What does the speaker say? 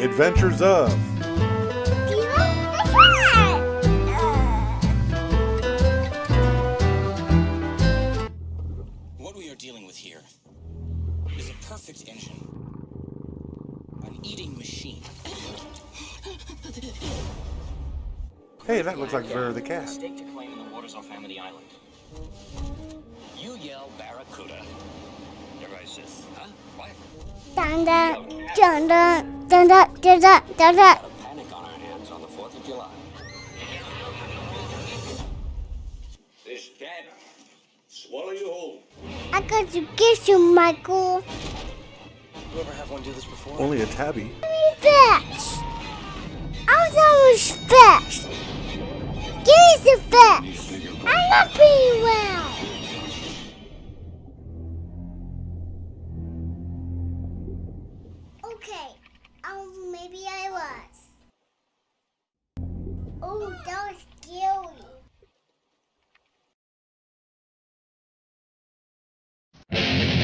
Adventures of What we are dealing with here is a perfect engine. An eating machine. Hey, that looks like Vera the cat. Stake to claim in the waters off Amity Island. You yell Barracuda. Everybody says, huh? Why? Dun dun dun dun dun dun dun dun dun dun. Panic on our hands on the 4th of July. This cat, swallow you whole. I got to kiss you, Michael. You ever have one do this before? Only a tabby. Fish. I was always fish. Give me some fish. I'm not being well. Okay. Oh, that was scary.